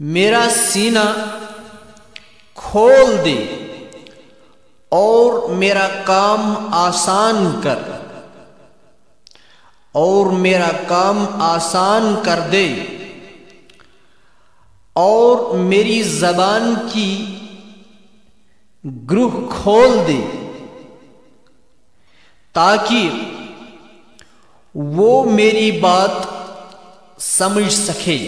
मेरा सीना खोल दे और मेरा काम आसान कर और मेरा काम आसान कर दे और मेरी जबान की ग्रुह खोल दे ताकि वो मेरी बात समझ सके।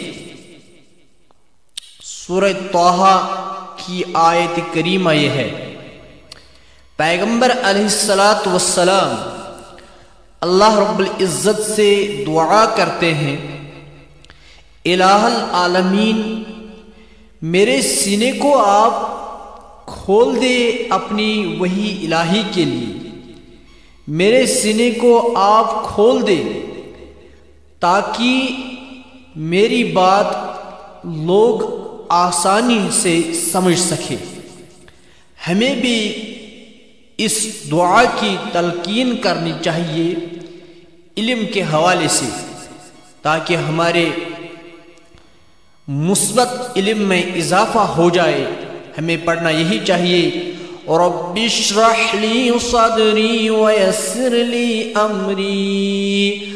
सूरह तोहा की आयत करीमा यह है। पैगंबर अलैहिस्सलात वस्सलाम अल्लाह इज़्ज़त से दुआ करते हैं, इलाहल आलमीन, मेरे सीने को आप खोल दे अपनी वही इलाही के लिए। मेरे सीने को आप खोल दे ताकि मेरी बात लोग आसानी से समझ सके। हमें भी इस दुआ की तलकीन करनी चाहिए इल्म के हवाले से, ताकि हमारे मुस्बत इल्म में इजाफा हो जाए। हमें पढ़ना यही चाहिए और सदरी अमरी।